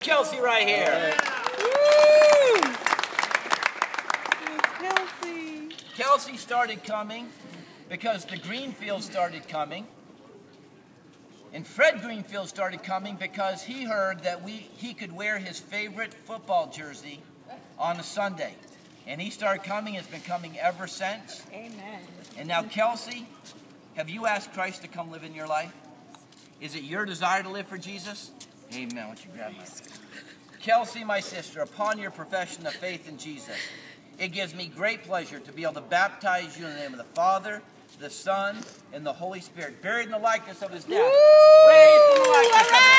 Kelsie right here. Kelsie. Kelsie started coming because the Greenfield started coming. And Fred Greenfield started coming because he heard that we he could wear his favorite football jersey on a Sunday. And he started coming, it's been coming ever since. Amen. And now, Kelsie, have you asked Christ to come live in your life? Is it your desire to live for Jesus? Amen. Why you grab my Kelsie, my sister, upon your profession of faith in Jesus, it gives me great pleasure to be able to baptize you in the name of the Father, the Son, and the Holy Spirit, buried in the likeness of his death. Raised in the likeness of his